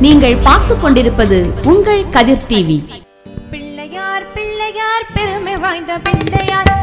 நீங்கள் பார்த்து கொண்டிருப்பது உங்கள் கதிர் டிவி. பிள்ளையார் பிள்ளையார் பெருமை வாய்ந்த பிள்ளையார்.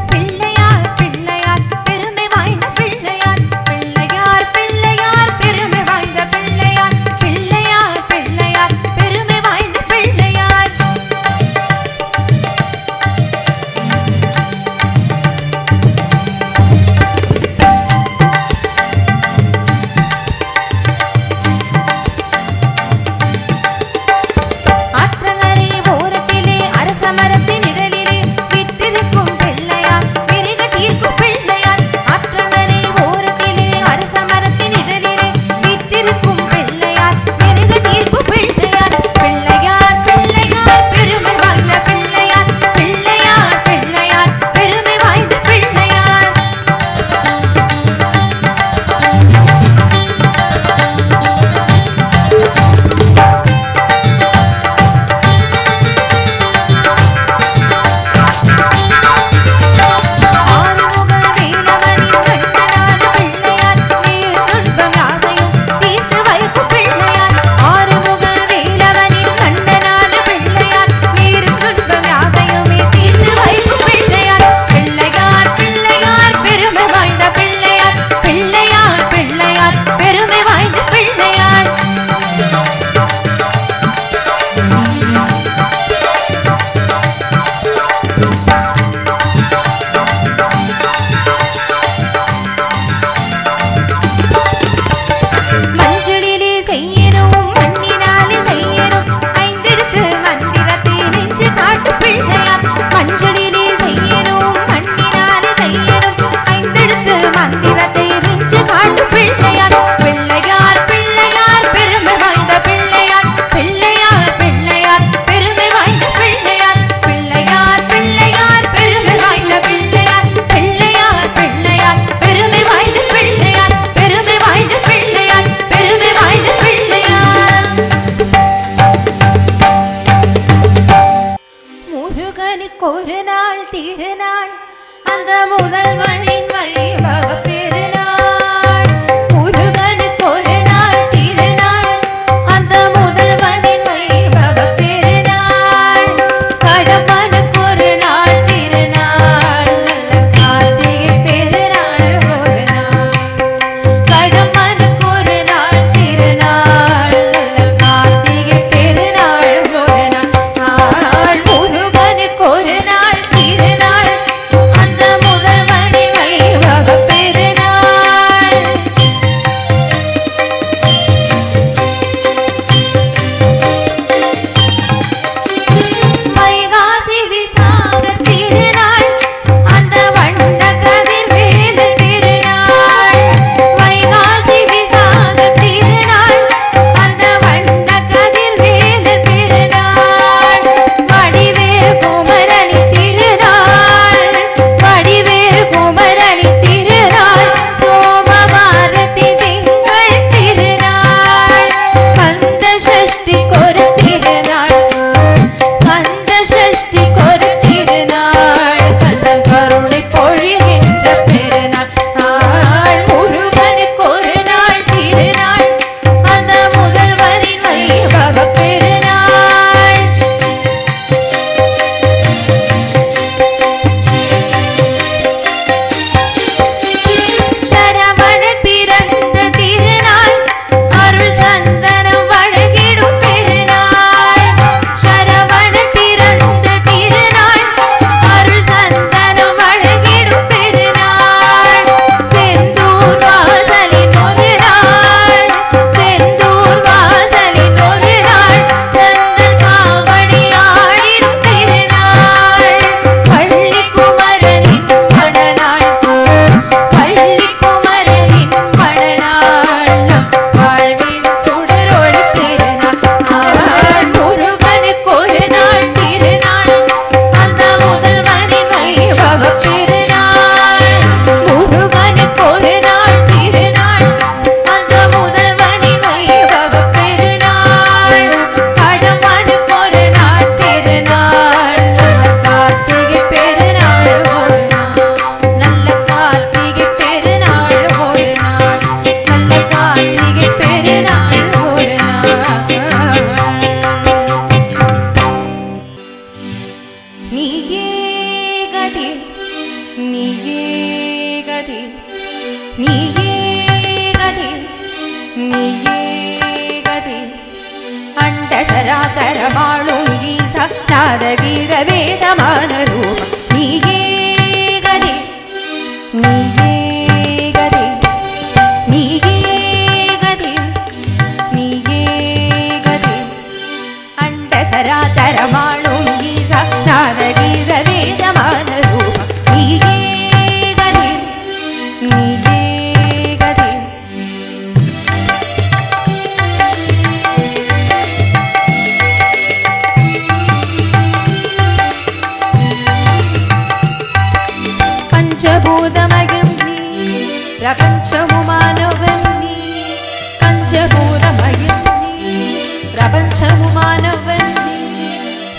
प्रपञ्चमुमानवन्ति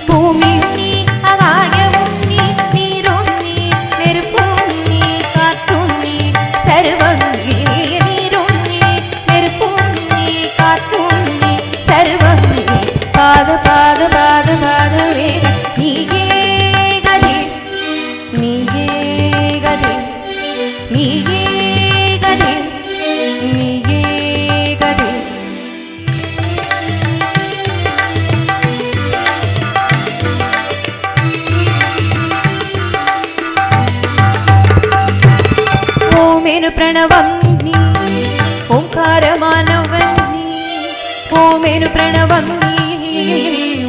भूमि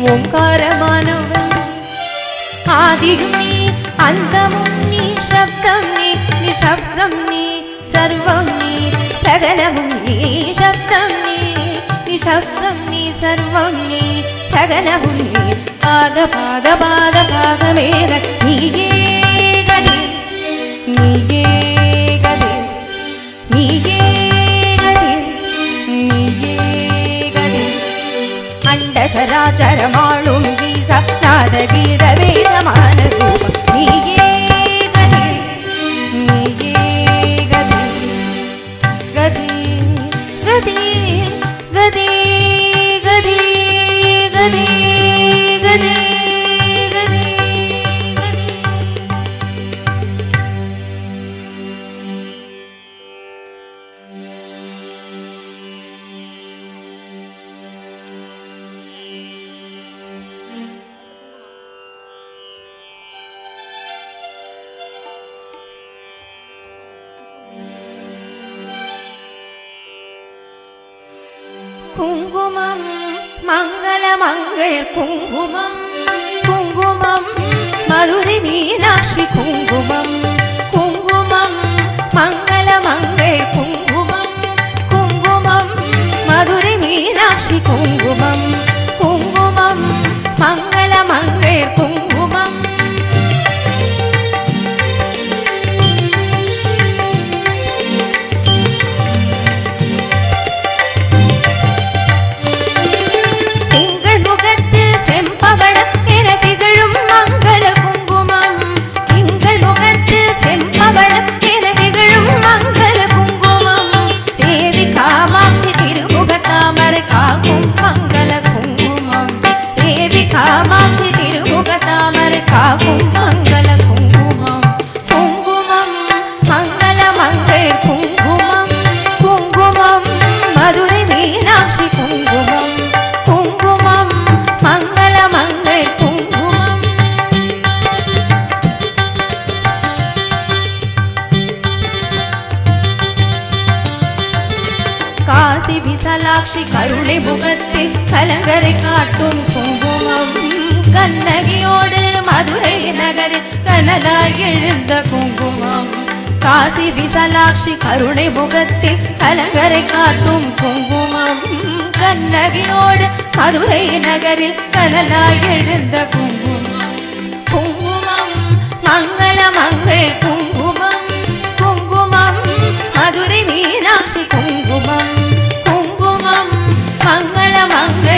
ఓంకారమానవం. ఆదియుం నీ అందము నీ శబ్దం నీ నిశబ్దం నీ సర్వం నీ సగలము నీ శబ్దం నీ నిశబ్దం నీ సర్వం నీ సగలము నీ పాద పాద పాద పాదమేద నీయే గది నీయే చరాచరమాళుంగీ సప్నాద వీర వేదమాన రూప నీయే காமாட்சி கருணை முகத்தில் கலங்கரை காட்டும் குங்குமம். கண்ணகியோடு மதுரை நகரில் கனலாய் எழுந்த குங்குமம். காசி விசலாட்சி கருணை முகத்தில் கலங்கரை காட்டும் குங்குமம். கண்ணகியோடு மதுரை நகரில் கனலாய் எழுந்த குங்குமம். குங்குமம் மங்கள குங்குமம் குங்குமம். மதுரை நீ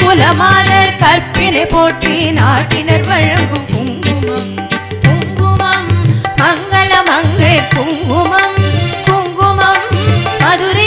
குலமானர் கற்பினை போற்றி நாட்டினர் வழங்கும் குங்குமம் குங்குமம் மங்கள மங்கை குங்குமம் குங்குமம் மதுரை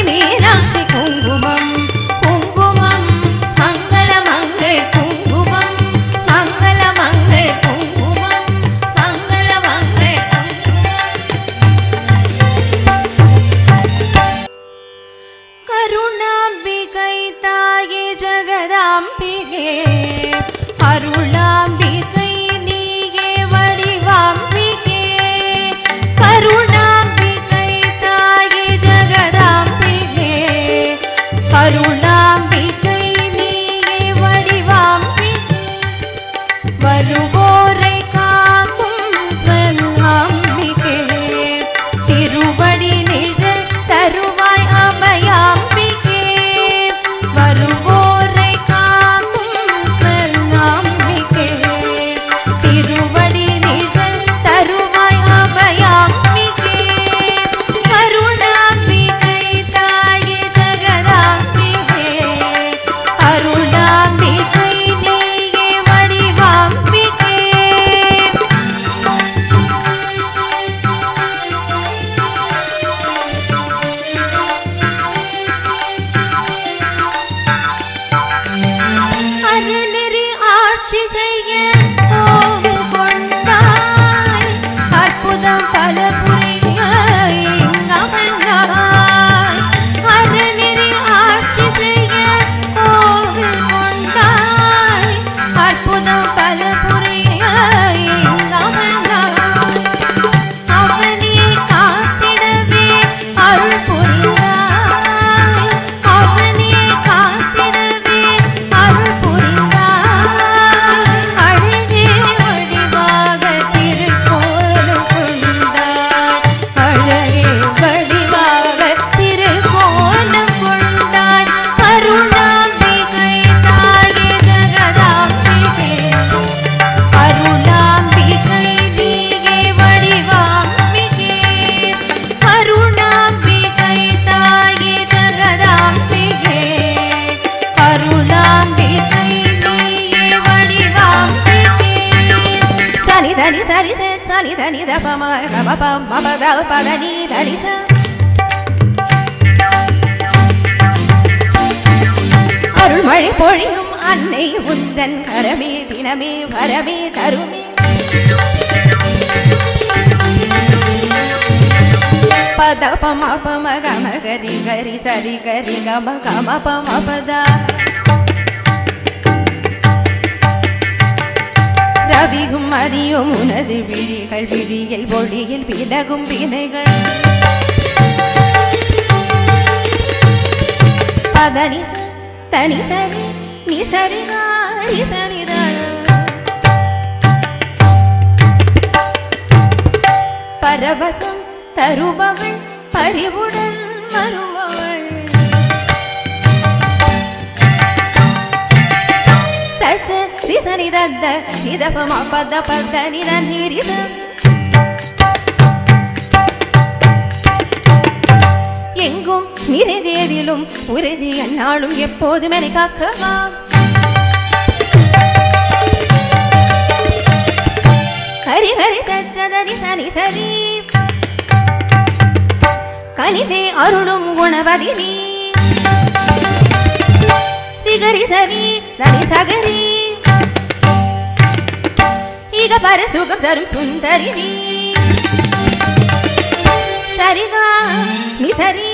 Mama गोद में लिखा खमाम हरि हरि सज्जदरि सरि सरि। कलिते अरुणुं गुणवदिनि दिगरि सरि नरि सगरि। ಈಗ ಪರ ಸುಖಂ ತರುಂ ಸುಂದರಿನಿ ಸರಿಗಾ ನಿಸರಿ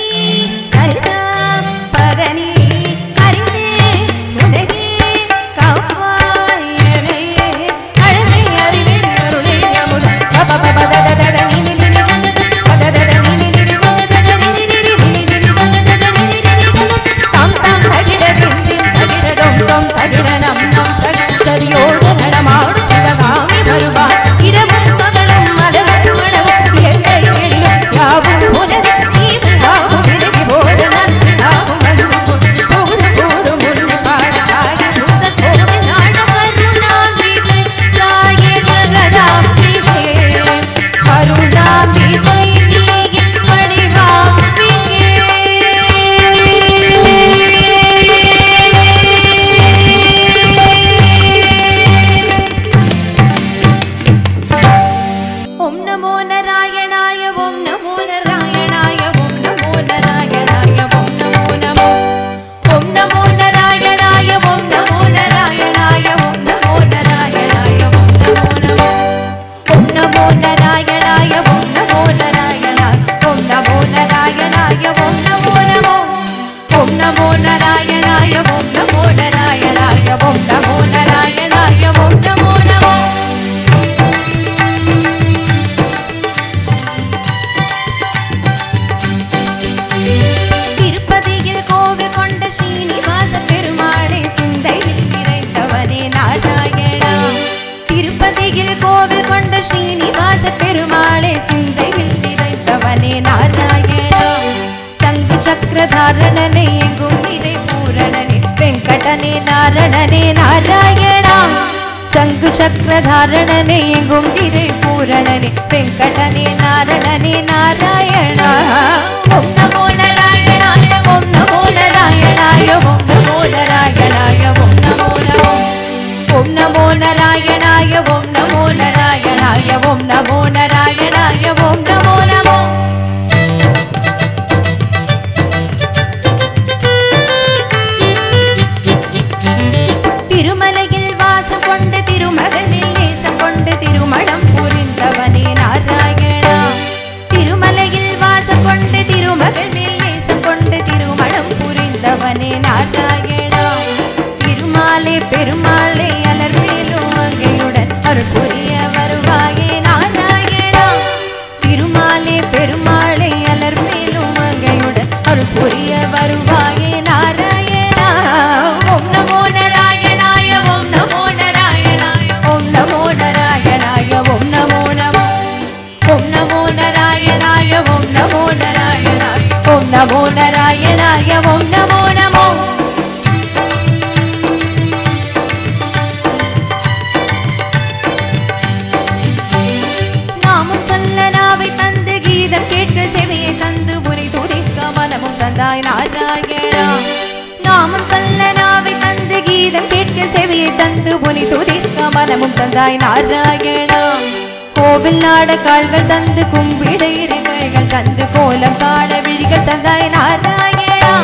அடக்கால்கள் தந்து கும்பிட இருக்கைகள் தந்து கோலம் கால விழிகள் தந்தாய் நாராயணா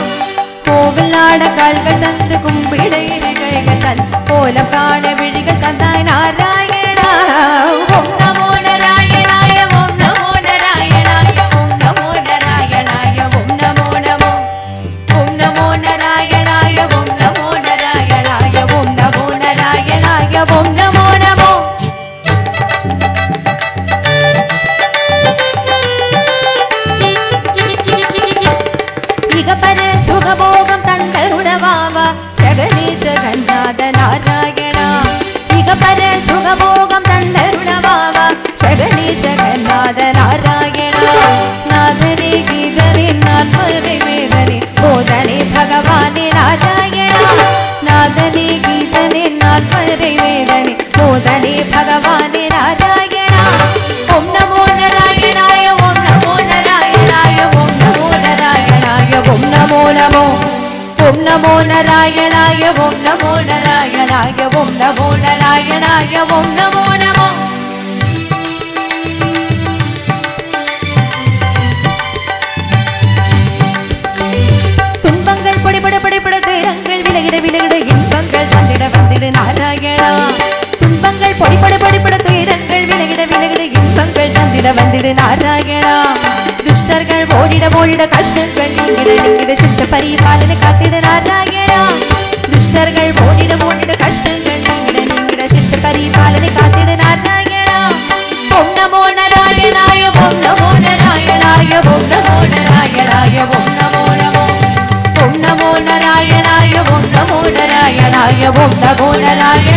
கோவில் அடக்கால்கள் தந்து கும்பிட தந்து கோலம் கால விழி കോഴിയുടെ കഷ്ടം കണ്ണീരുടെ നിങ്ങളുടെ ശിഷ്ട പരിപാലന കാത്തിട നാരായണ ദുഷ്ടർകൾ മോടിട മോടിട കഷ്ടം കണ്ണീരുടെ നിങ്ങളുടെ ശിഷ്ട പരിപാലന കാത്തിട നാരായണ മോണരായനായ നാരായണായ മോണരായനായ നാരായണായ മോണരായനായ നാരായണായ മോണമോ നമോ മോണരായനായ നാരായണായ മോണരായനായ നാരായണായ മോണരായ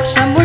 Pakshamu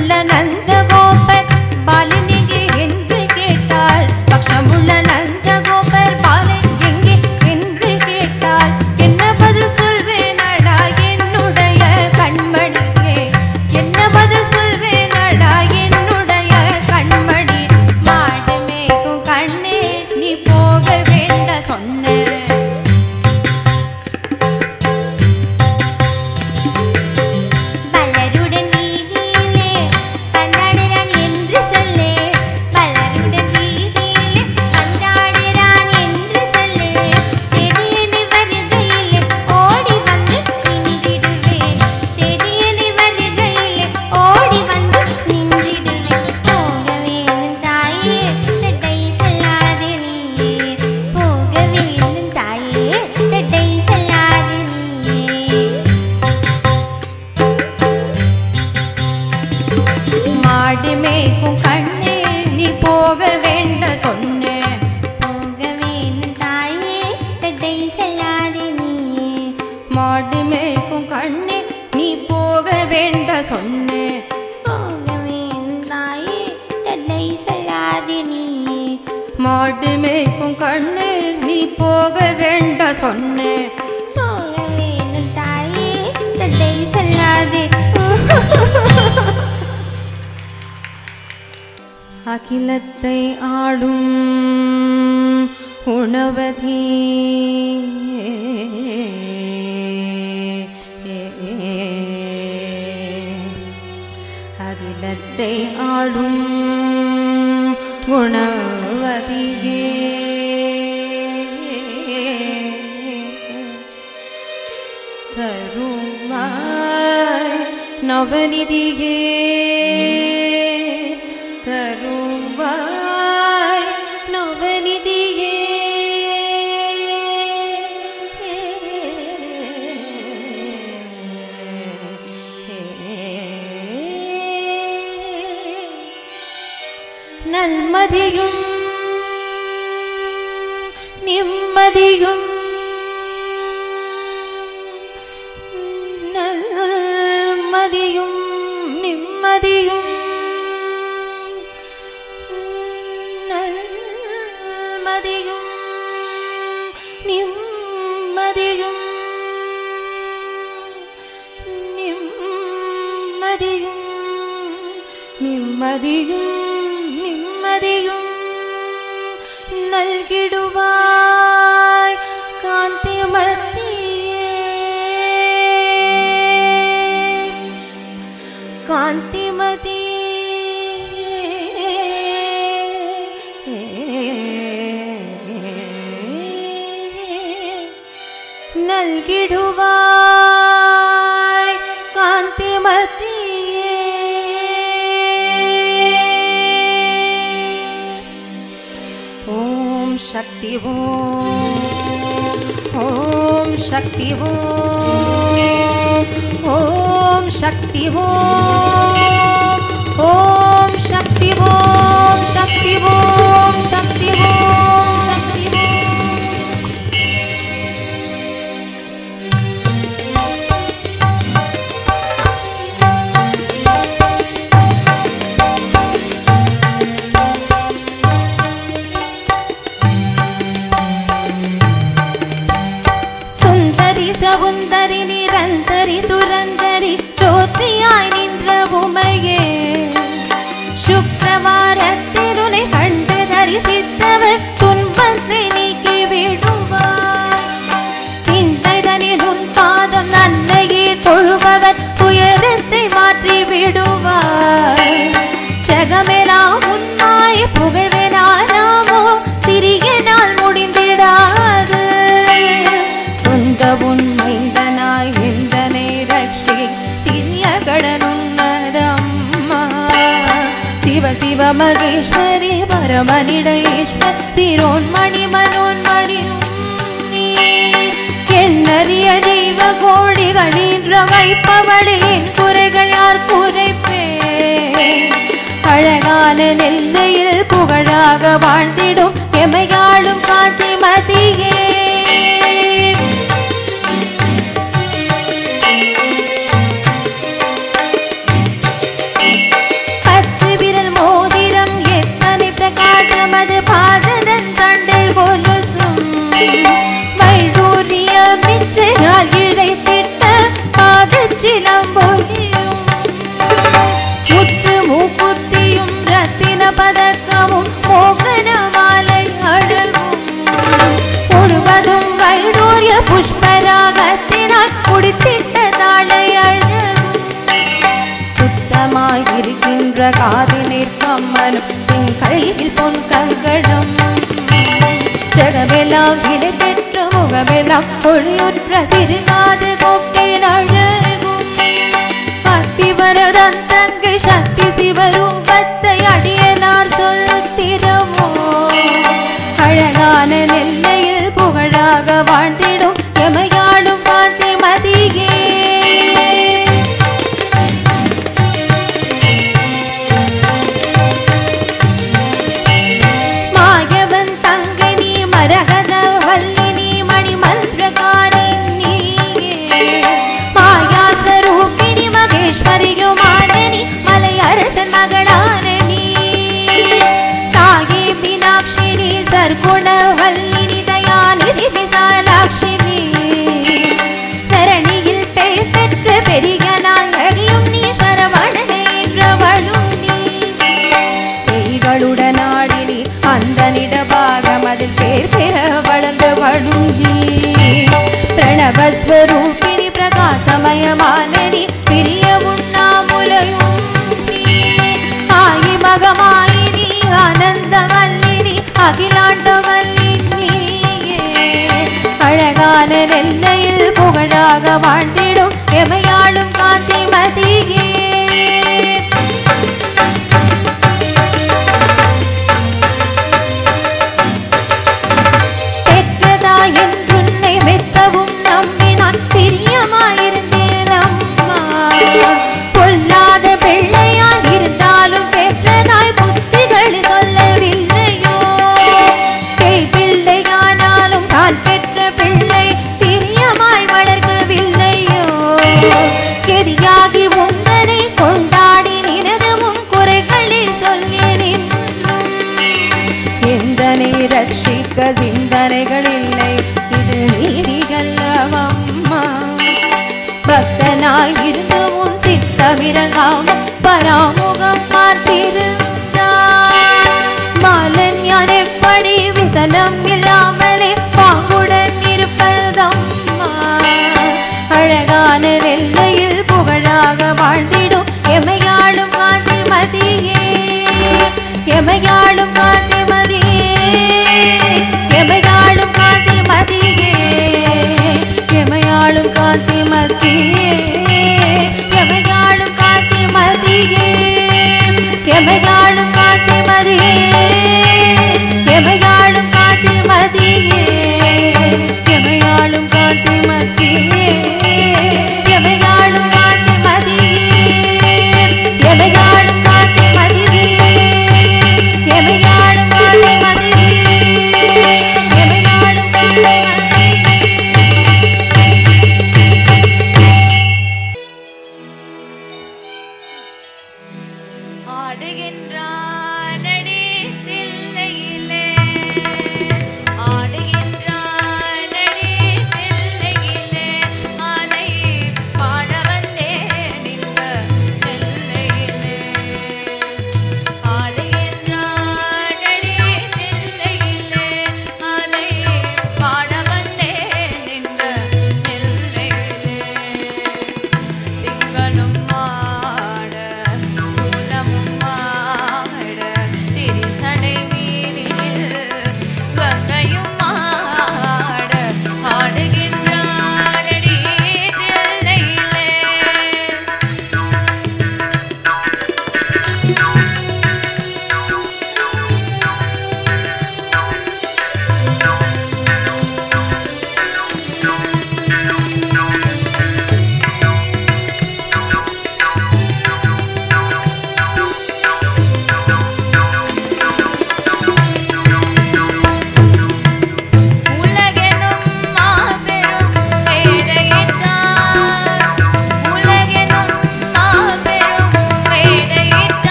कान्तिमती നൽകിടുവായി കാന്തിമതി ഓം ശക്തി ഓം ശക്തി ഓം शक्ति ॐ शक्ति हो शक्ति शक्तिः शक्ति शक्तिः சிவமகேஸ்வரி பரமனிடேஸ்வர் சிரோன்மணி மனோன்மணி எண்ணறிய தெய்வ கோழிகள் இன்று வைப்பவளின் குறைகள் யார் குறைப்பே அழகான நெல்லையில் புகழாக வாழ்ந்திடும் எமையாளும் காந்தி மதியே நின்ற காதி நிற்பம்மனும் செங்கையில் பொன் கங்கடம் ஜகமெல்லாம் இலை பெற்ற முகமெல்லாம் ஒளியுற்ற சிறுகாது கொப்பின் அழகும் பக்தி வரதன் தங்கை சக்தி சிவரூப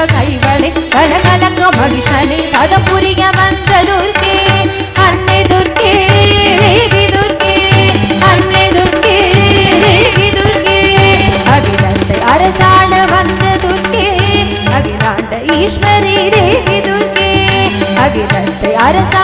கனக கைவளே கலகலங்க மனுஷனே பதம் புரிய வந்த துர்க்கே அன்னை துர்க்கே தேவி துர்க்கே அன்னை துர்க்கே தேவி துர்க்கே அகிலாண்டை அரசாண வந்த துர்க்கே அகிலாண்ட ஈஸ்வரி தேவி துர்க்கே அகிலாண்டை அரசாண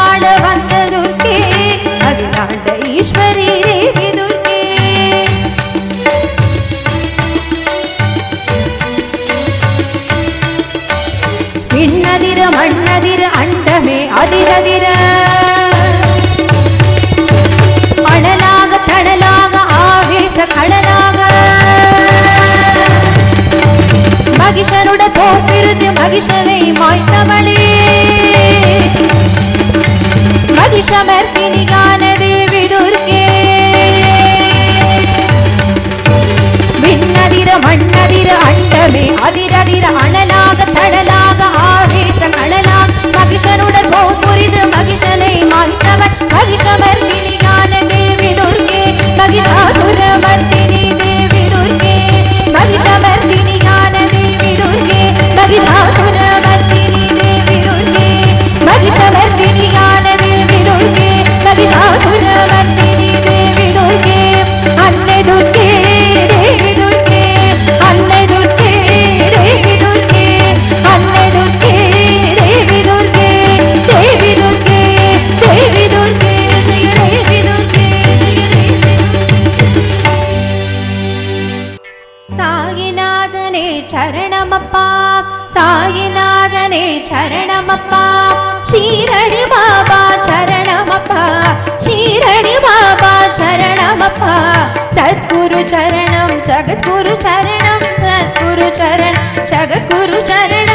மகிஷனை மாய்த்தவளே. மகிஷமர்த்தினி காணது விதுர்க்கே. விண்ணதிர மண்ணதிர அண்டமே அதிரதிர அனலாக தடலாக ஆவேச கடலாக மகிஷனுடன் போர் புரிது மகிஷனை மாய்த்தவள் மகிஷமர்த்தினி காணது விதுர்க்கே. மகிஷாசுரமர்த்தி गुरुचरणं जगद्गुरुचरणं सद्गुरुचरणं जगद्गुरुचरणं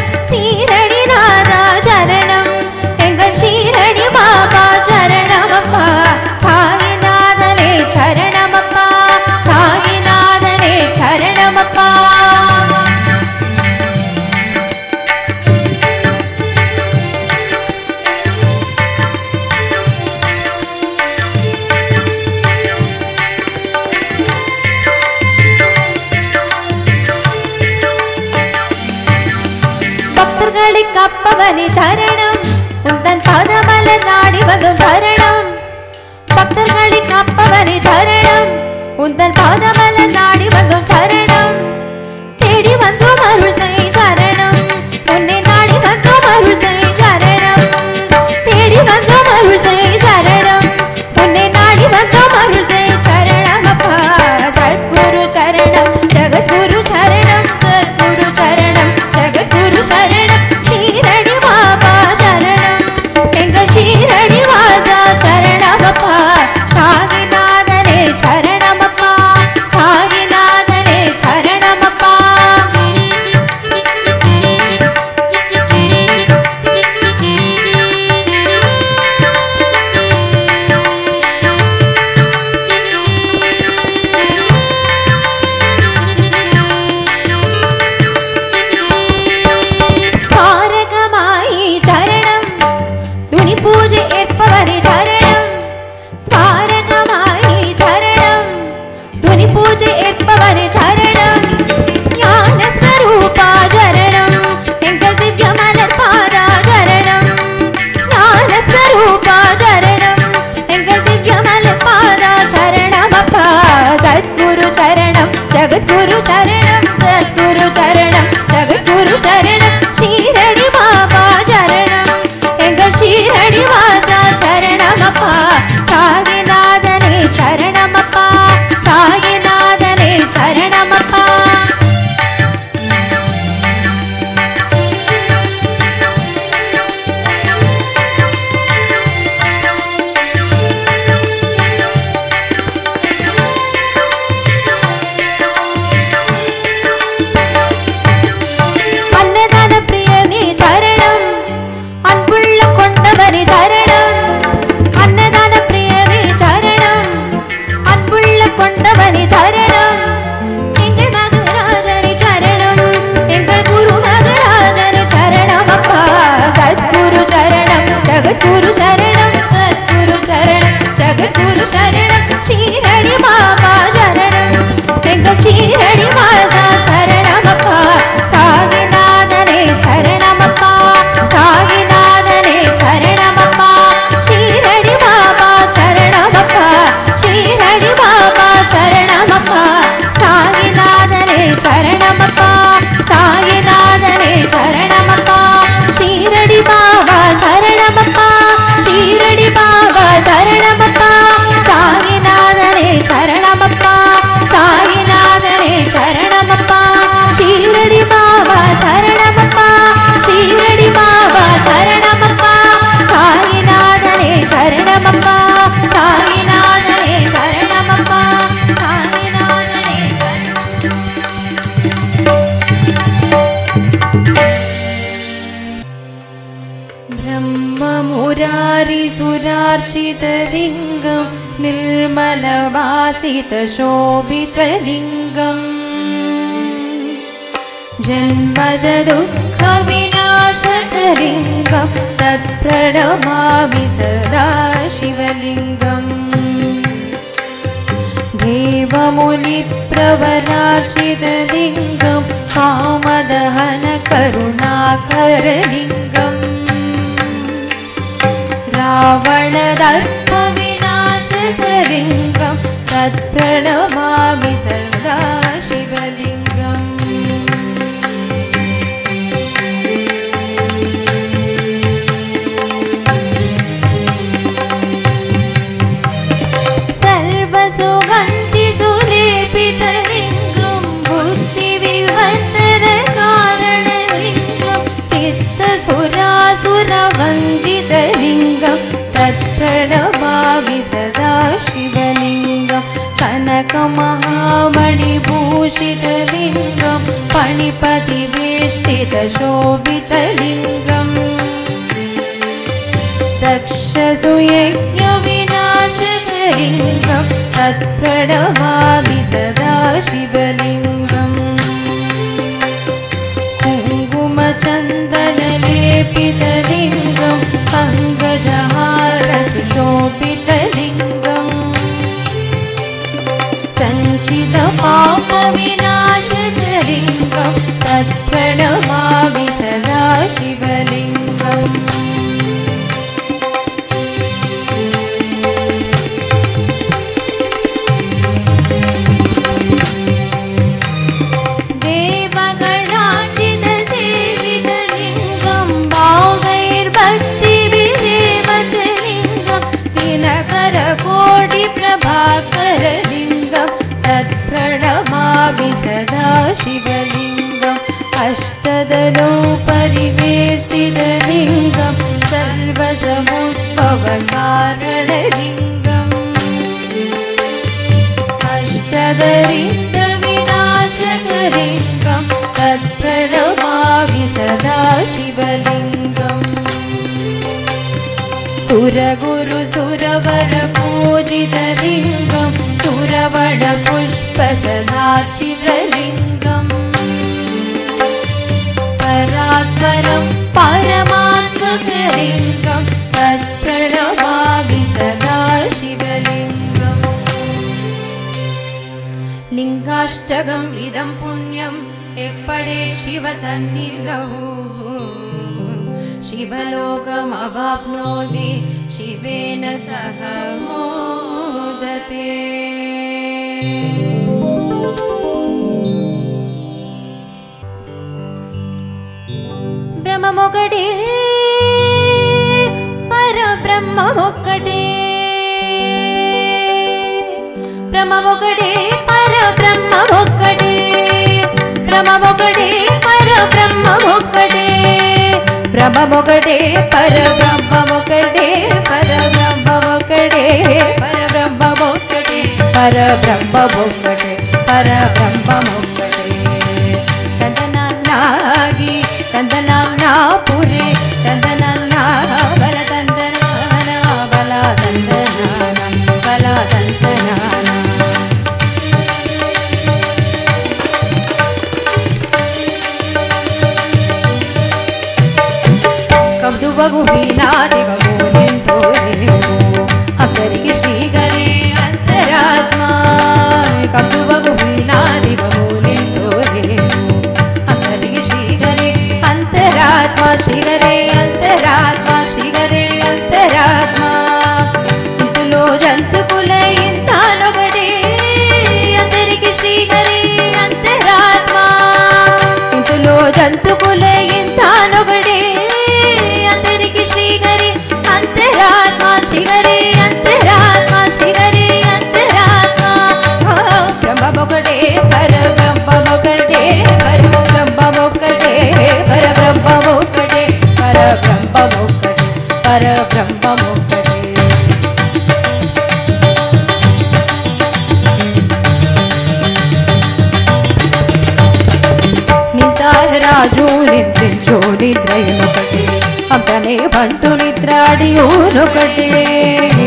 मदहनकरुणाकरलिङ्गम् रावणदर्पविनाशकलिङ्गं तत्प्रणव कनकमहामणिभूषितलिङ्गं कमहाबणिभूषितलिङ्गं दक्षसुयज्ञविनाशकलिङ्गं तत्सुयज्ञविनाशतलिङ्गं सदा शिवलिङ्गम् कङ्गुमचन्दनलेपितलिङ्गं पङ्गजहारसो प्रण शिवलोकमवाप्नोति शिवेन सह मोदते। परब्रह्म मकटे ब्रह्म పరబ్రహ్మ ఒకటే పరబ్రహ్మ ఒకటే పరబ్రహ్మ ఒకటే పరబ్రహ్మ ఒకటే పరబ్రహ్మ ఒకటే పరబ్రహ్మ ఒకటే परब्रह्म मोक्षदे परब्रह्म मोक्षदे రాజు నిద్రించు నిద్రయునొకటి అంతనే బంటు నిద్రాడియోనొకటి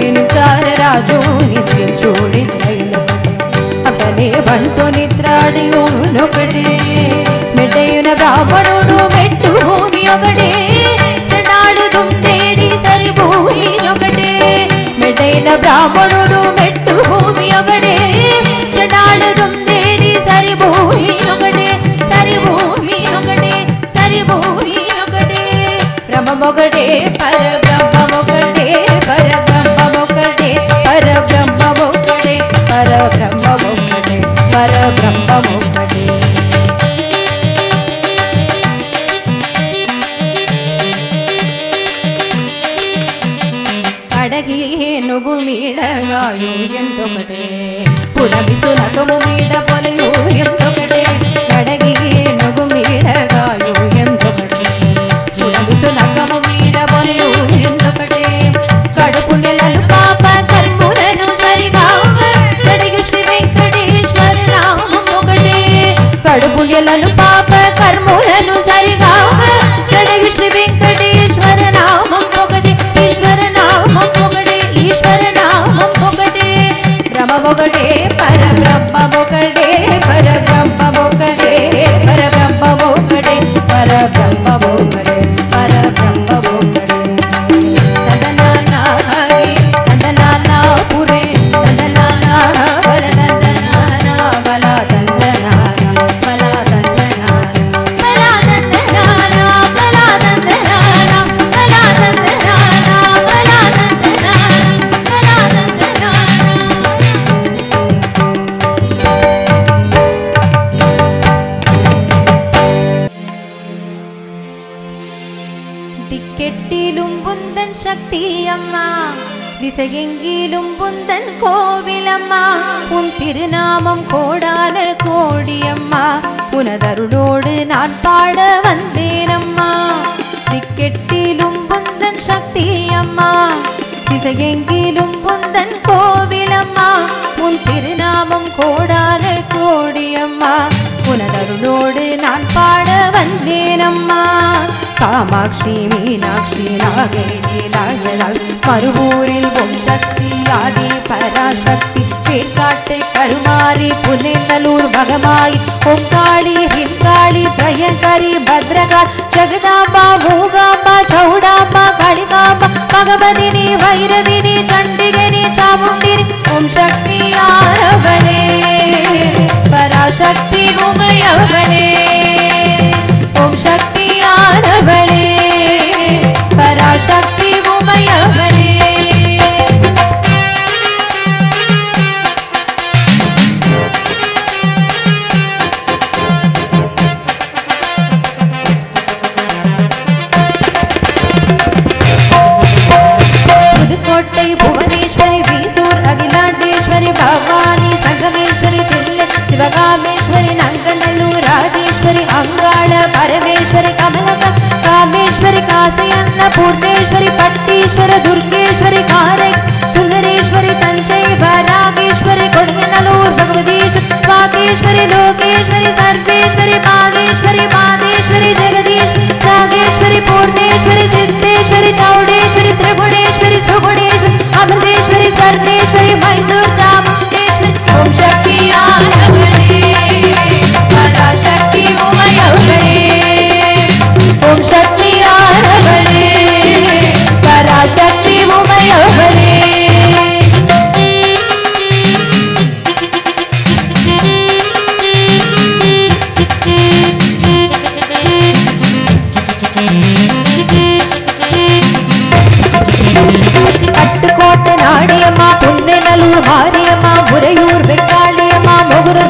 నిద్ర రాజు నిద్రించు నిద్రయునొకటి అంతనే బంటు నిద్రాడియోనొకటి మెడయున బ్రాహ్మణుడు మెట్టు భూమి ఒకటే క్రియలను పాప కర్మలను సరిగా కడిగి శ్రీ వెంకటేశ్వర నామం ఒకటి ఈశ్వర నామం ఒకటి ఈశ్వర నామం ఒకటి బ్రహ్మ ఒకటే పరబ్రహ్మ ఒకటే పరబ్రహ్మ ఒకటే കാമാക്ഷി മീനാക്ഷി നാഗേരി നാഗരാൾ മറുവൂരിൽ ശക്തി ആദി പരാശക്തി പേക്കാട്ടെ കരുമാരി പുനേത്തലൂർ ഭഗമാളി പൊങ്കാളി ഹിങ്കാളി ഭയങ്കരി ഭദ്രകാൾ ജഗദാംബ മൂകാംബ ചൗഡാംബ കളികാംബ ഭഗവതിനി ഭൈരവിനി ചണ്ഡികനി ചാമുണ്ടിനി ഓം ശക്തി ആരവണേ പരാശക്തി ഉമയവണേ ഓം ശക്തി ज्ञानबले पराशक्ति उमयबले परमेश्वरि कमलक कामेश्वरि कासयन्त पूर्णेश्वरि पट्टीश्वर दुर्गेश्वरि काले सुन्दरेश्वरि तञ्चैव ब रामेश्वरि कुडवे नूर् लोकेश्वरि सर्वे।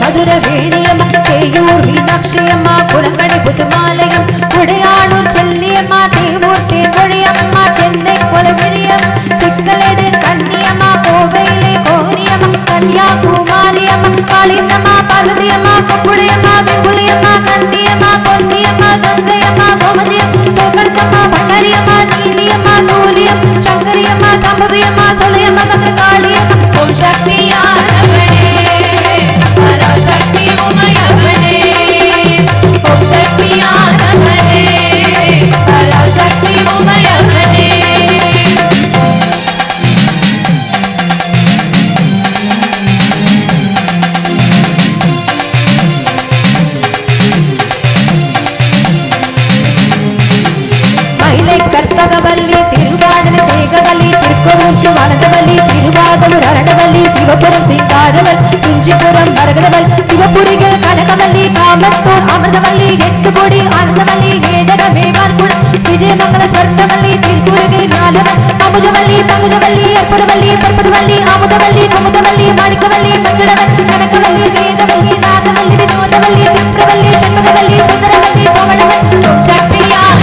மதுர வேணியம் தேயூர் மீனாட்சி அம்மா குரங்கணி புதுமாலயம் உடையாளூர் செல்லியம்மா தேவூர் தேவழியம்மா சென்னை கொலவெளியம் சிக்கலடு கன்னியம்மா கோவையிலே கோரியம்மன் கன்னியாகுமாரியம்மன் பாலினம்மா பகுதியம்மா கொப்புளியம்மா வெகுளியம்மா கன்னியம்மா பொன்னியம்மா கங்கையம்மா கோமதியம் கோகர்த்தம்மா பகரியம்மா நீலியம்மா சூரியம் சங்கரியம்மா சம்பவியம்மா சொல்லியம்மா பத்திரகாளியம் ஓம் சக்தியான ஆனந்தவல்லி திருவாதூர் அரணவல்லி சிவபுரம் சீதாரவல் குஞ்சிபுரம் மரகதவல் சிவபுரிகள் கனகவல்லி காமத்தூர் அமிர்தவல்லி எட்டு கோடி ஆனந்தவல்லி வேடகமே வார்குணம் விஜயமங்கல ஸ்வர்ணவல்லி திருக்குறகை நாதவல் அமுஜவல்லி பங்குதவல்லி அற்புதவல்லி பற்புதவல்லி அமுதவல்லி குமுதவல்லி மாணிக்கவல்லி மஞ்சளவல் கனகவல்லி வேதவல்லி நாதவல்லி வினோதவல்லி சண்முகவல்லி சுந்தரவல்லி கோமணவல் சக்தியாக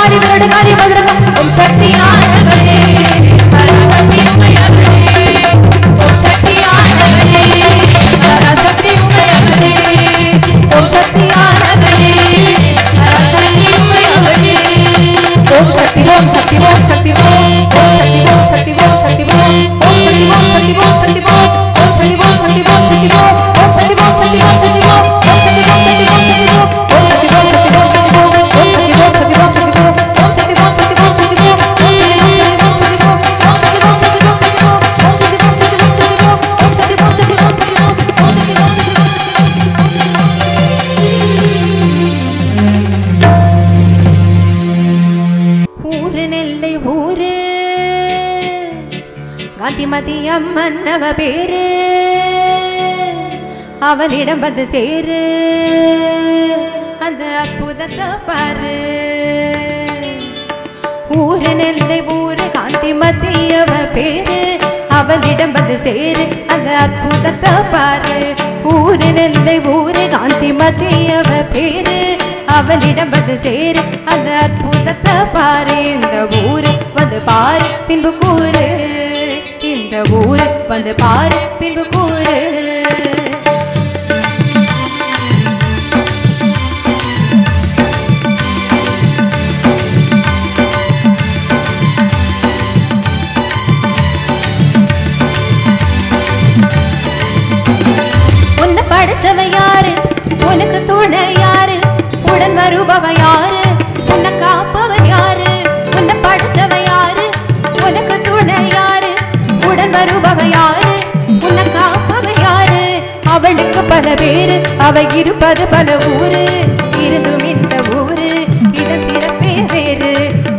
ആരിവരുടെ കാര്യം വജ്രം ശക്തിയാ அவளிடம் வந்து சேரு. அந்த அற்புதத்தை பாரு. ஊர நெல்லை ஊர காந்தி மத்தியவ பேரு. அவளிடம் வந்து சேரு அந்த அற்புதத்தை பாரு. ஊர நெல்லை ஊர காந்தி மத்தியவ பேரு. அவளிடம் வந்து சேரு அந்த அற்புதத்தை பாரு. இந்த ஊரு வந்து பாரு பின்பு கூறு. இந்த ஊரு வந்து பாரு பின்பு கூறு. உடன் வருபவ யாரு? உன்னை காப்பவர் யாரு? உன்னை படிச்சவ யாரு? உனக்கு துணை யாரு? உடன் வருபவ யாரு? உன்னை காப்பவ யாரு? அவளுக்கு பல பேரு அவ இருப்பது பல ஊரு. இருந்தும் இந்த ஊரு இதன் சிறப்பே வேறு.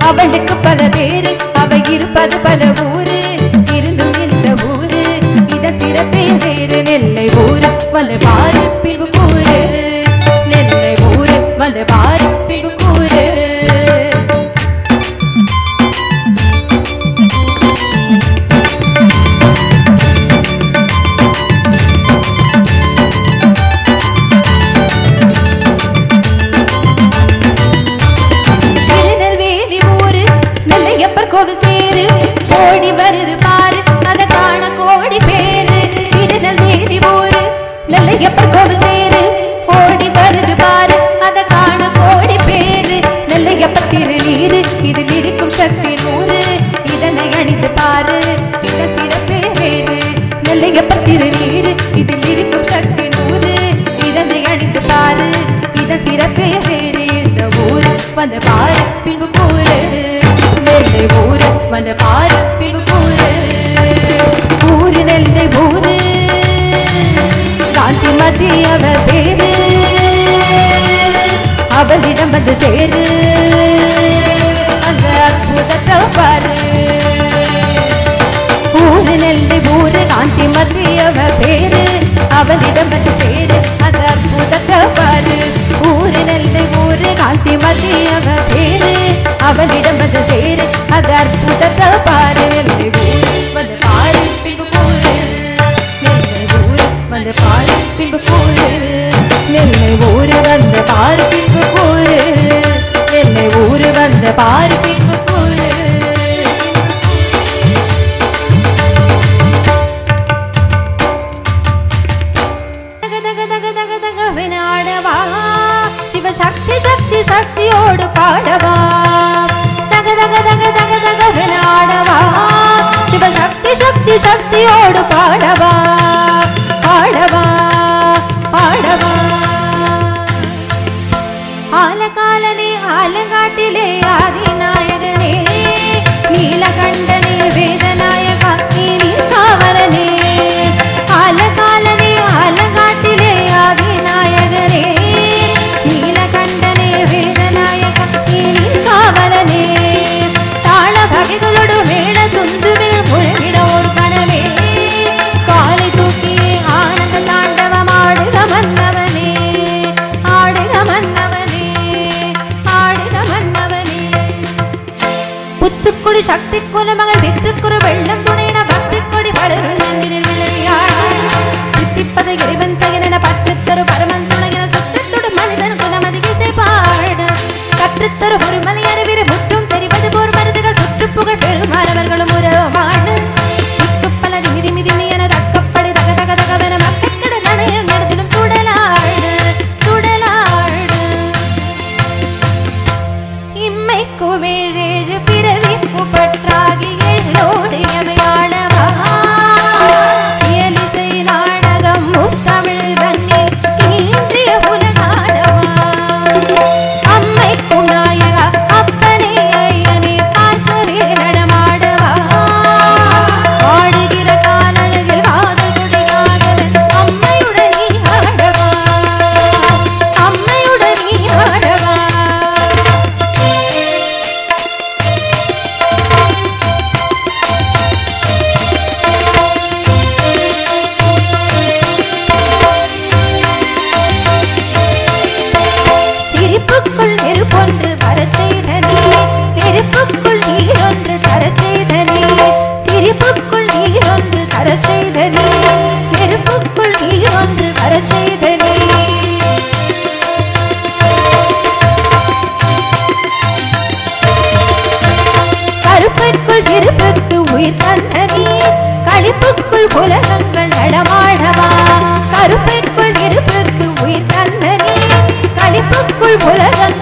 அவளுக்கு பல பேரு அவ இருப்பது பல ஊரு. இருந்தும் இந்த ஊரு இதன் சிறப்பே வேறு. நெல்லை ஊரு பல பாரு வந்து சேரு. அந்த அற்புதத்தை பாரு. ஊரு நெல்லை ஊரு காந்தி மத்தியவ பேரு. அவளிடம் வந்து சேரு. அந்த அற்புதத்தை பாரு. ஊரு நெல்லை ஊரு காந்தி மத்தியவ பேரு. அவளிடம் ஊரு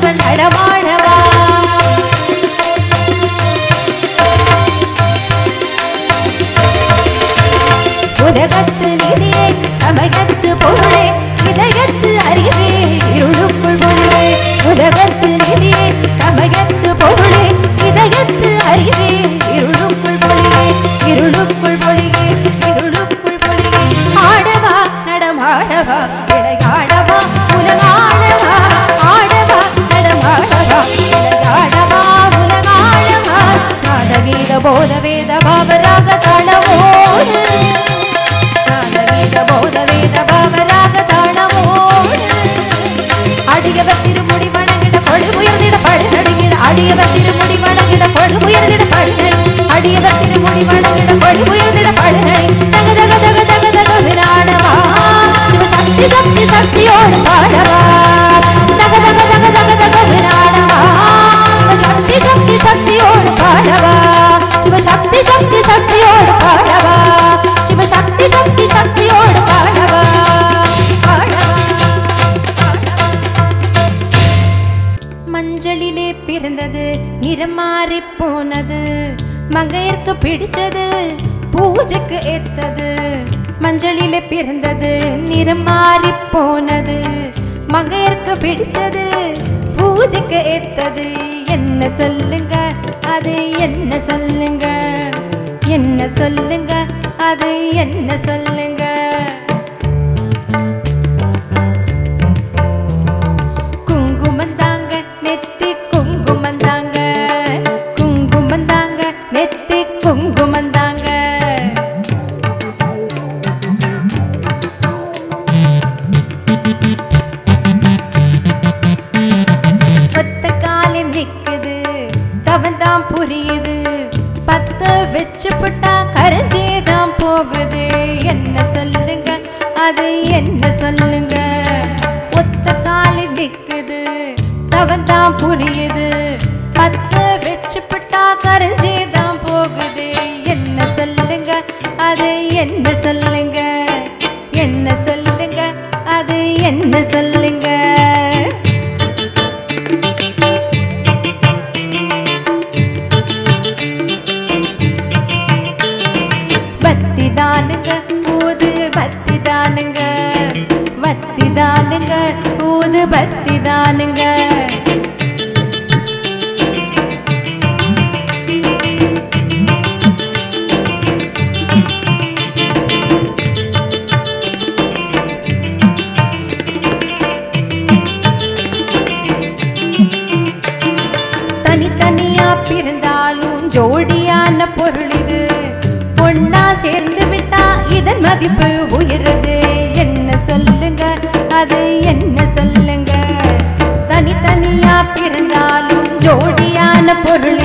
உலகங்கள் நடமாடவா? உலகத்து நிதியே சமயத்து பொருளே இதயத்து அறிவே இருளுக்குள் மொழிவே உலகத்து நிதியே சமயத்து பொருளே இதயத்து அறிவே இருளுக்குள் மொழிவே இருளுக்குள் போத வேத பாவராக தாளவோடு நாதகீத போத வேத பாவராக தாளவோடு அடியவர் திருமுடி வணங்கிட கொடு உயர்ந்திட படு திருமுடி வணங்கிட கொடு உயர்ந்திட படு திருமுடி வணங்கிட கொடு தக தக தக தக தக விராடவா சக்தி சக்தி சக்தியோடு பாடவா தக தக தக தக தக விராடவா சக்தி சக்தி சக்தியோடு பாடவா. சிவ சக்தி சக்தி சக்தியோடு பாடவா. சிவ சக்தி சக்தி சக்தியோடு பாடவா. பாடவா. மஞ்சளிலே பிறந்தது நிறம் மாறி போனது. மங்கையர்க்கு பிடிச்சது பூஜைக்கு ஏத்தது. மஞ்சளிலே பிறந்தது நிறம் மாறி போனது. மங்கையர்க்கு பிடிச்சது பூஜைக்கு ஏத்தது. என்ன சொல்லுங்க? அது என்ன சொல்லுங்க? என்ன சொல்லுங்க? அது என்ன சொல்லு ஜோடியான பொருள் இது. பொண்ணா சேர்ந்து விட்டா இதன் மதிப்பு உயருது. என்ன சொல்லுங்க? அது என்ன சொல்லுங்க? தனித்தனியா பிறந்தாலும் ஜோடியான பொருள்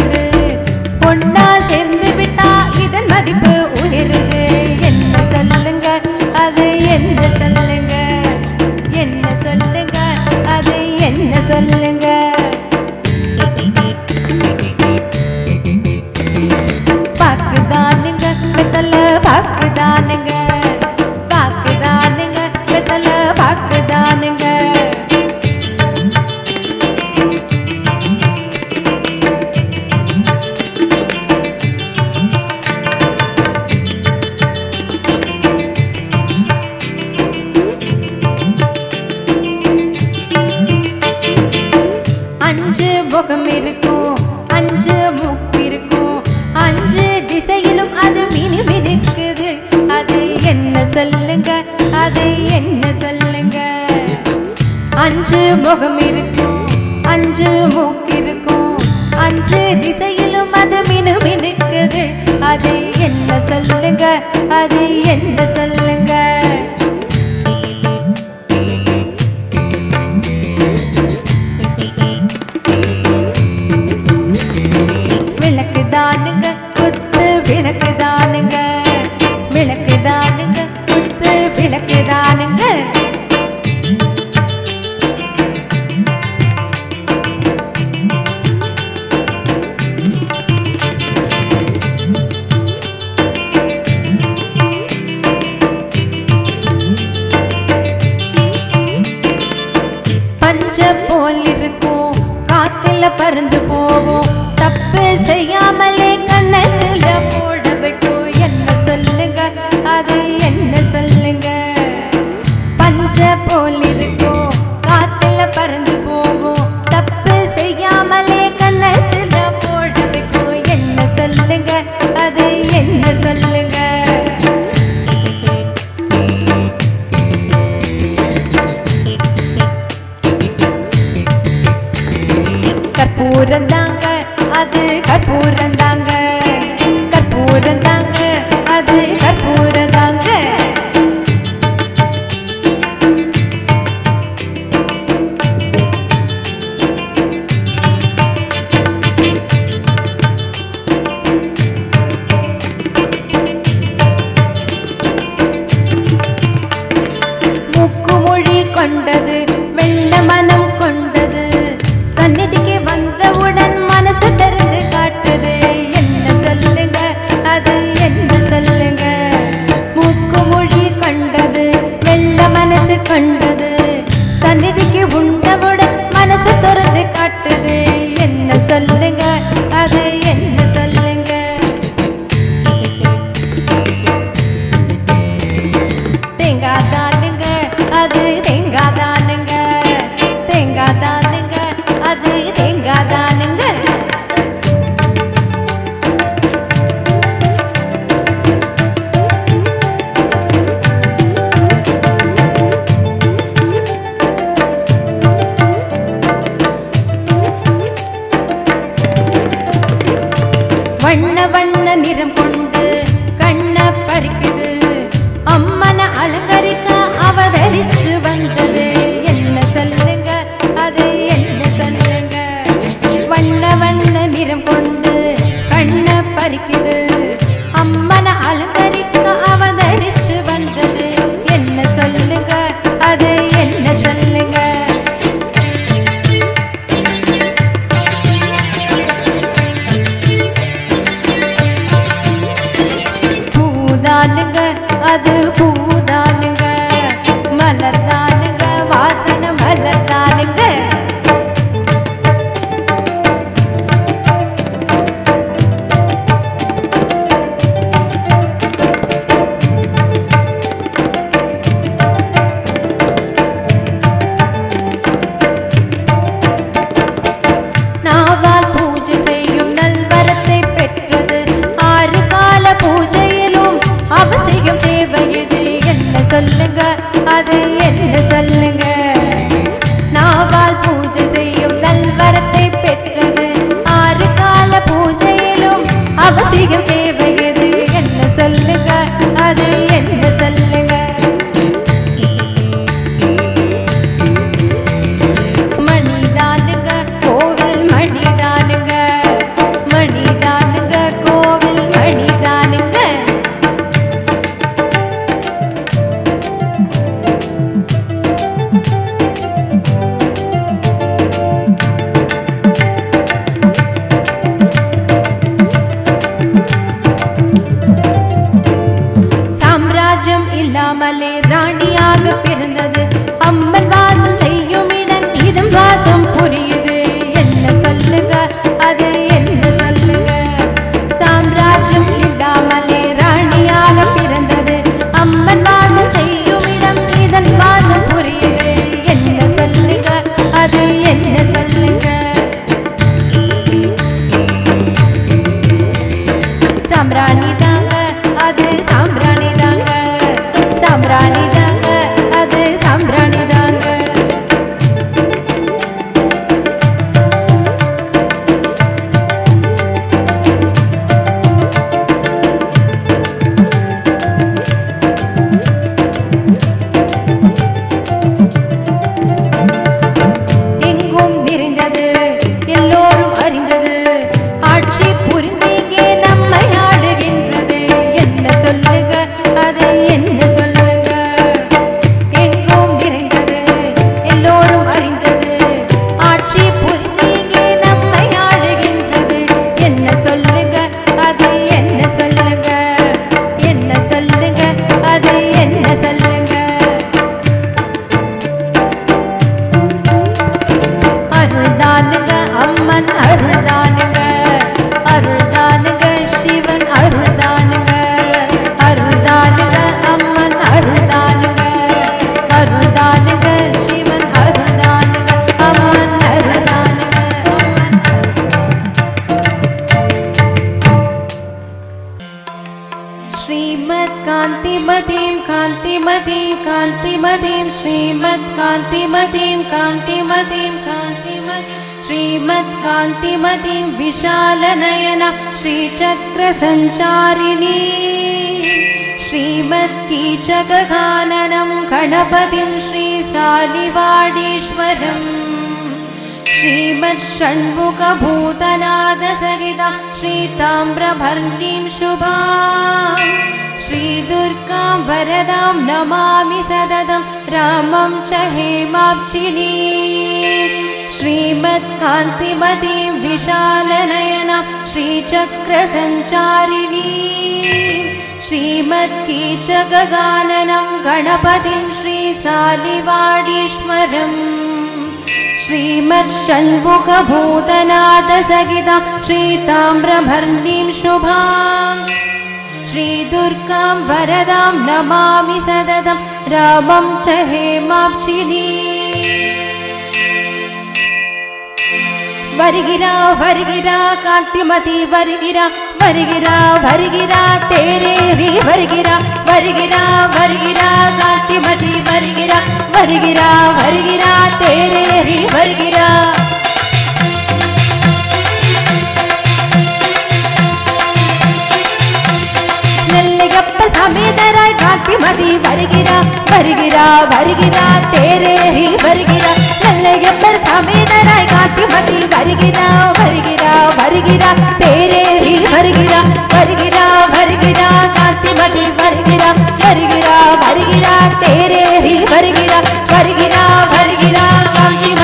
கண்ட यनं श्रीचक्रसञ्चारिणी। श्रीमत्कीचगगाननं गणपतिं श्रीसालिवाडीश्वरम् श्रीमत्षण्मुखभूतनाथसहिता श्रीताम्रभर्णीं शुभाम् श्रीदुर्गां वरदां नमामि सददं रामं च हेमाक्षिनी वरगिरा, वर्गिरा, कांतिमती वरगिरा वरगिरा वरगिरा, तेरे भी वरगिरा वरगिरा, वर्गिरा, कांतिमती वरगिरा वरगिरा वरगिरा, तेरे भी वरगिरा। बस हमें डरा गाती मरी भर गिरा भर गिरा भर गिरा तेरे ही भर गिरा लल्ले के बस हमें डरा गाती मरी भर गिरा भर गिरा भर गिरा तेरे ही भर गिरा भर गिरा भर गिरा गाती मरी भर गिरा भर गिरा भर गिरा तेरे ही भर गिरा भर गिरा भर गिरा गाती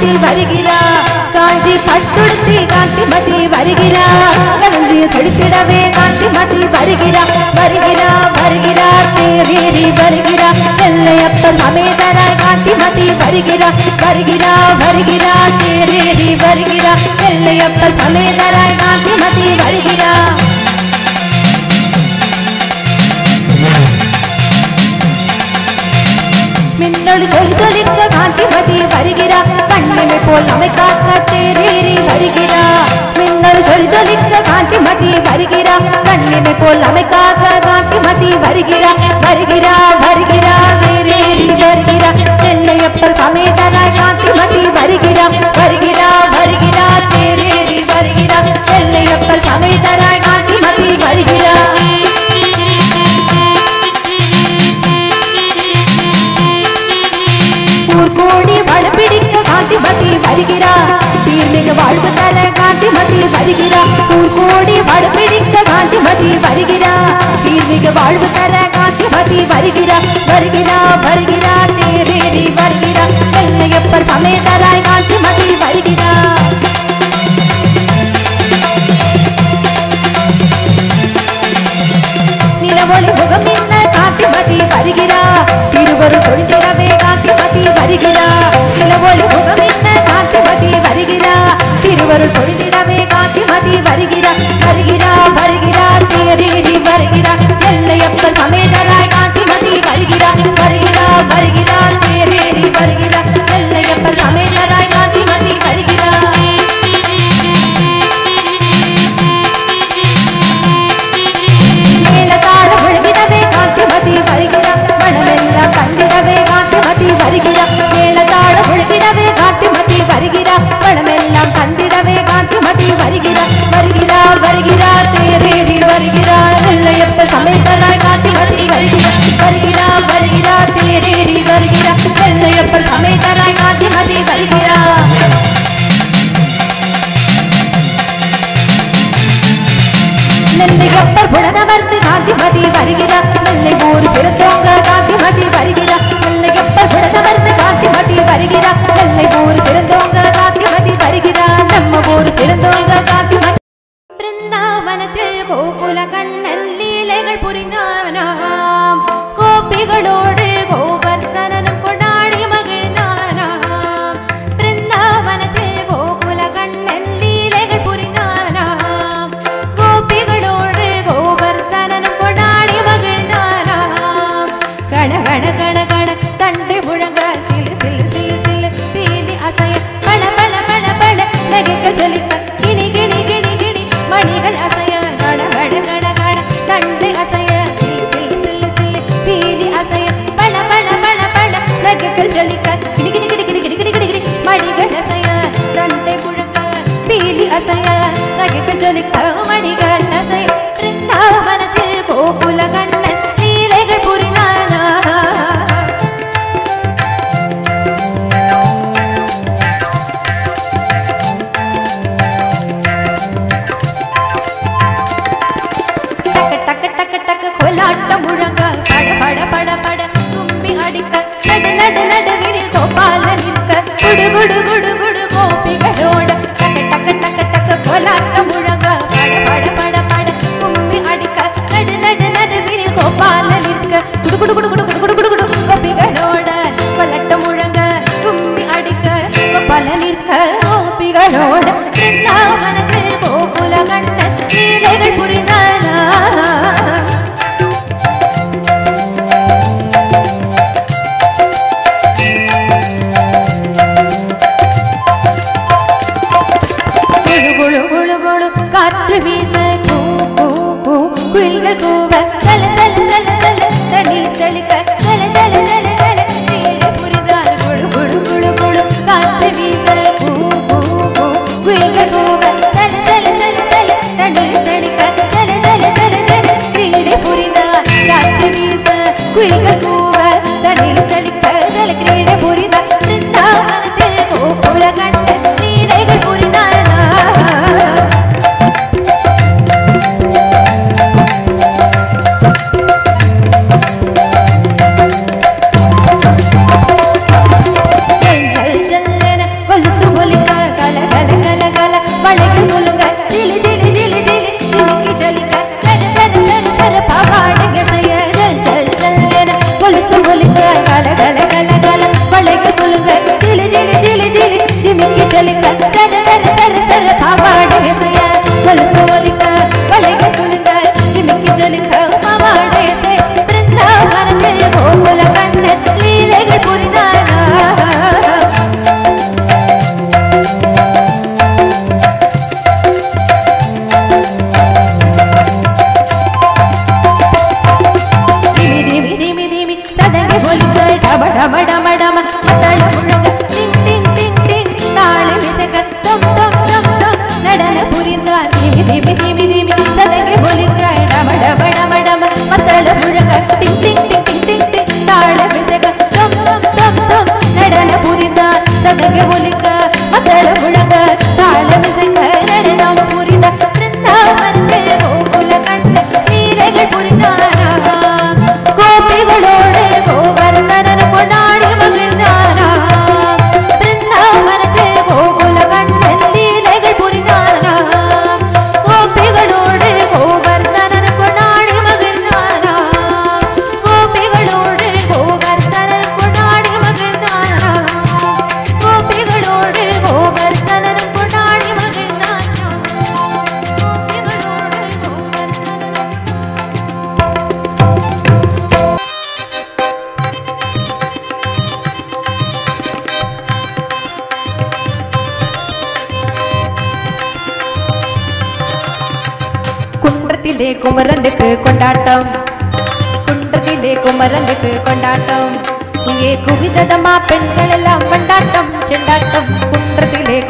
கலஞ்சி வருகிறா காஞ்சி பட்டுடுத்தி காந்தி மதி வருகிறா கலஞ்சி செலுத்திடவே காந்தி மதி வருகிறா வருகிறா வருகிறார் தேவேரி வருகிறா எல்லையப்பர் சமேதராய் காந்தி மதி வருகிறா வருகிறா வருகிறா தேவேரி வருகிறா எல்லையப்பர் சமேதராய் காந்தி மதி வருகிறா मिन्नोड़ झोल झोली का घाटी बदी भर गिरा कन्ने में पोला में काका तेरे रे भर गिरा मिन्नोड़ झोल झोली का घाटी बदी भर गिरा कन्ने में पोला में काका घाटी बदी भर गिरा भर गिरा भर गिरा तेरे रे भर படப்பிடிக்க காட்டி பத்தி வருகிறா. சீர்மிகு வாழ்வு தர காட்டி பத்தி வருகிறா. ஊர் கோடி படப்பிடிக்க காட்டி பத்தி வருகிறா. சீர்மிகு வாழ்வு தர காட்டி பத்தி வருகிறா. வருகிறா வருகிறா தேரேறி வருகிறா. வெள்ளையப்பர் சமேதராய் காட்டி பத்தி வருகிறா. நிலவொளி முகம் என்ன காட்டி பத்தி வருகிறா. இருவரும் தொழிலிடவே காந்திமதி வருகிறா. நிலவொளி முகம் என்ன காந்திமதி வருகிறா. இருவரும் தொழிலிடவே காந்திமதி வருகிறா. வருகிறா வருகிறா தேரேறி வருகிறா. எல்லையப்ப சமேதராய் காந்திமதி வருகிறா. வருகிறா வருகிறா தேரேறி வருகிறா. எல்லையப்ப சமேதராய் காந்திமதி வருகிறா. கண்டிடவே காட்டுமதி வருகிறார் மேலதாழ ஒழுகிடவே காட்டுமதி வருகிறார் பழமெல்லாம் கண்டிடவே காட்டுமதி வருகிறார் வருகிறார் வருகிறார் தேவேடி வருகிறார் வெள்ளையப்ப சமைப்பதாய் காட்டுமதி வருகிறார் வருகிறார் வருகிறார் தேரேடி வருகிறார் வெள்ளையப்ப சமைத்தராய் காட்டுமதி நெல்லை அப்பர் புடனமர்ந்து காந்திமதி வருகிறார் நெல்லை ஊர் சிறந்தோங்க காந்திமதி வருகிறார் நெல்லை அப்பர் புடனமர்ந்து காந்திமதி வருகிறார் நெல்லை ஊர் சிறந்தோங்க காந்திமதி வருகிறார் நம்ம ஊர் சிறந்தோங்க காந்திமதி. பிருந்தாவனத்தில் கோகுல கண்ணன் லீலைகள் புரிந்தாவனாம் கோப்பிகளோடு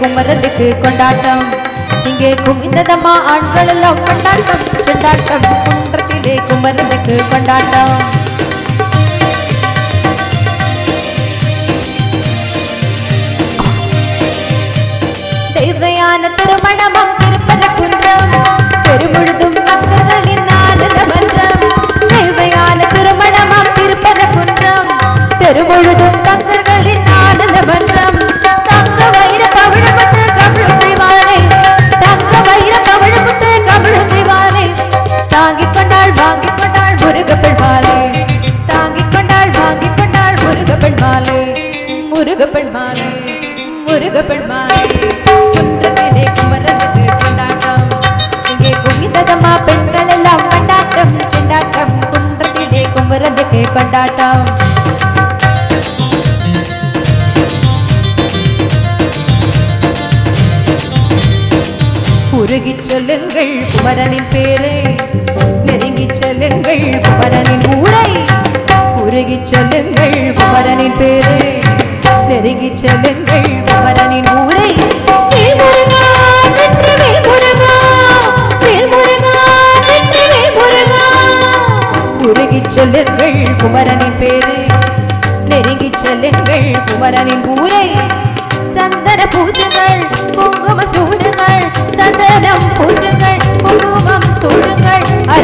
குமரனுக்கு கொண்டாட்டம். இங்கே குவிந்ததம்மா ஆண்கள் எல்லாம் கொண்டாட்டம். கொண்டாட்டம் குன்றத்திலே குமரனுக்கு கொண்டாட்டம். தேவையான திருமணமும் திருப்பத குன்றம். பெருமுழுதும் பக்தர்களின் திருப்பத குன்றம். பெருமுழுதும் பக்தர்களின் ஆனந்த மன்றம். பெண்மாலே முருக பெண்மாலே முருக பெண்மாலே ஒன்றத்திலே குமரனுக்கு கொண்டாட்டம். இங்கே குவிந்ததம்மா பெண்கள் எல்லாம் கொண்டாட்டம். செண்டாட்டம் குன்றத்திலே குமரனுக்கு கொண்டாட்டம். உருகி சொல்லுங்கள் குமரனின் பேரே நெருங்கி சொல்லுங்கள் குமரனின் ஊரை. நெருகி செல்லுங்கள் குமரனின் பேரே. நெருகி செல்லுங்கள் குமரனின் ஊரை. சொல்லுங்கள் குமரனின் பேரே. நெருங்கி செல்லுங்கள் குமரனின் ஊரே. சந்தன பூசுங்கள் குங்கும சூடுங்கள் சந்தனம் பூசுங்கள் குங்கும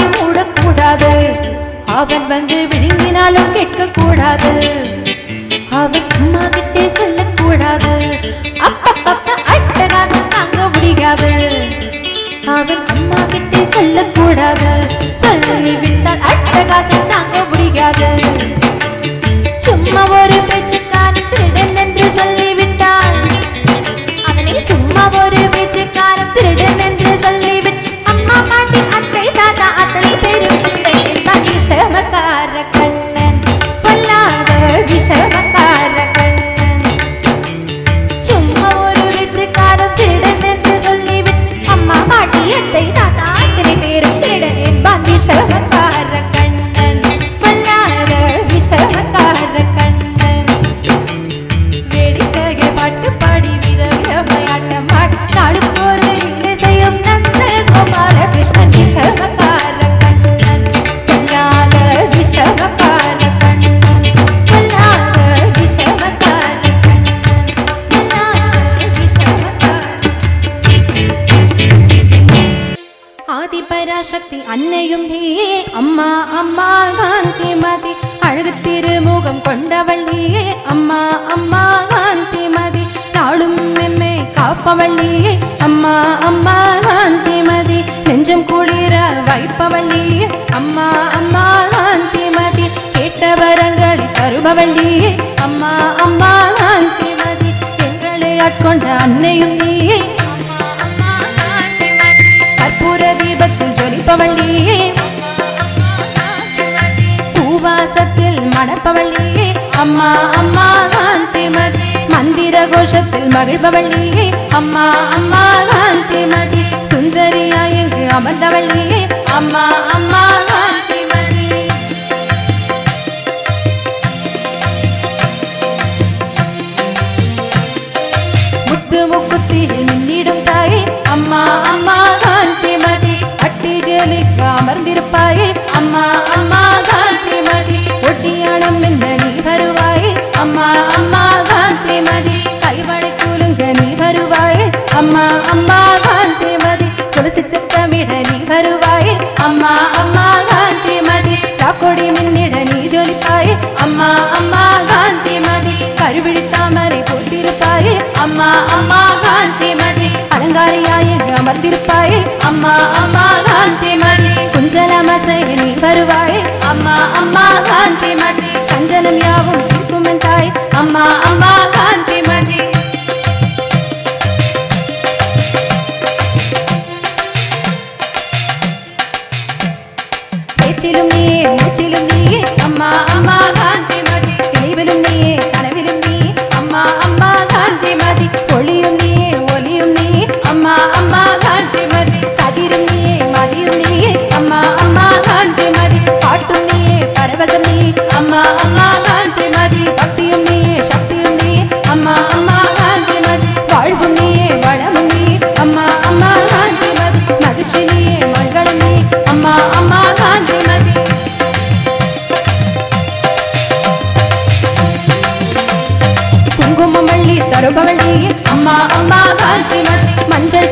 வாயை மூடக்கூடாது. அவன் வந்து விழுங்கினாலும் கேட்கக்கூடாது. அவன் அம்மா கிட்டே சொல்லக்கூடாது. அப்பப்பப்ப அட்டகாசம் தாங்க முடியாது. அவன் அம்மா கிட்டே சொல்லக்கூடாது. சொல்லி விட்டால் அட்டகாசம் தாங்க முடியாது. சும்மா ஒரு பேச்சுக்கான திருடன் என்று சொல்லிவிட்டான் அவனை சும்மா ஒரு பேச்சுக்காரன் திருடன் என்று வைப்பவள் அம்மா அம்மா காந்தி மதி கேட்ட வரங்களை தருபவள்ளி. அம்மா அம்மா காந்தி மதி எங்களை ஆட்கொண்ட அன்னையும் நீயே கற்பூர தீபத்தில் ஜொலிப்பவள்ளி. பூவாசத்தில் மணப்பவள்ளி. நீயே அம்மா அம்மா காந்திமதி மந்திர கோஷத்தில் மகிழ்பவள்ளி. நீயே அம்மா அம்மா காந்திமதி சுந்தரியா அமர்ந்தவள்ளியே அம்மா அம்மா முத்து முக்குத்தில் மின்னிடும் தாயே. அம்மா அம்மா காந்திமதி அட்டி ஜெலிக்க அமர்ந்திருப்பாயே. அம்மா அம்மா காந்திமதி ஒட்டியானம் என்ன நீ வருவாயே. அம்மா அம்மா காந்திமதி கைவழி குலுங்க நீ வருவாயே. அம்மா அம்மா துளசி சத்தமிட வருவாயே. அம்மா அம்மா காந்திமதி தாக்கொடி மின்னிட நீ ஜொலிப்பாயே. அம்மா அம்மா காந்தி மதி. கருவிழி தாமரை போட்டிருப்பாயே. அம்மா அம்மா காந்திமதி அலங்காரியாய் எங்கு அமர்ந்திருப்பாயே. அம்மா அம்மா காந்தி மதி. குஞ்சல குஞ்சலமசை நீ வருவாயே. அம்மா அம்மா காந்தி மதி. சஞ்சலம் யாவும் இருக்கும் தாய் அம்மா அம்மா காந்தி மதி.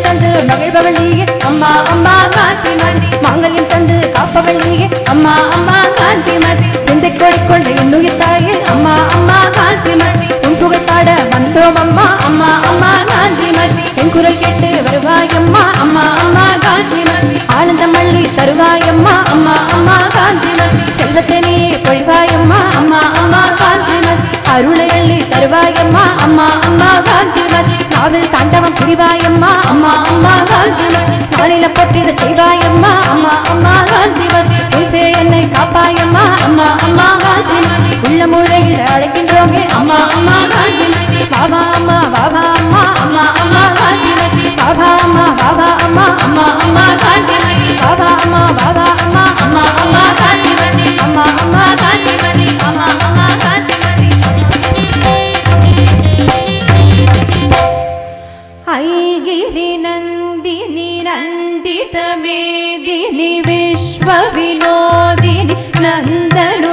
தந்து மகிழ்பவள் நீயே அம்மா அம்மா காந்திமதி மாங்கல்யம் தந்து காப்பவள் நீயே அம்மா அம்மா காந்திமதி சிந்தை கொடிக்கொண்ட இன்னுயிர் தாயே. அம்மா அம்மா காந்தி காந்திமதி உன் புகழ் பாட வந்தோம் அம்மா. அம்மா அம்மா காந்தி காந்திமதி என் குரல் கேட்டு வருவாயம்மா அம்மா. அம்மா காந்தி காந்திமதி ஆனந்த மல்லி தருவாயம்மா அம்மா. அம்மா காந்திமதி செல்வத்தை நீ பொழிவாயம்மா அம்மா அம்மா. அருளை அள்ளி தருவாயம்மா. அம்மா அம்மா காந்திமதி காவல் தாண்டவம் புரிவாயம்மா. அம்மா அம்மா காந்திமதி மாநில போட்டிட செய்வாயம்மா. அம்மா அம்மா காந்திமதி பேசே என்னை காப்பாயம்மா. அம்மா அம்மா காந்திமதி உள்ள முழையில் அழைக்கின்றோமே. அம்மா அம்மா காந்திமதி பாபா அம்மா பாபா அம்மா. அம்மா அம்மா காந்திமதி பாபா அம்மா பாபா அம்மா. அம்மா அம்மா காந்திமதி பாபா அம்மா பாபா அம்மா. அம்மா அம்மா காந்திமதி அம்மா அம்மா காந்திமதி സർവവിനോദിനി നന്ദനു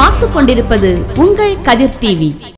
பார்த்து கொண்டிருப்பது உங்கள் கதிர் டிவி.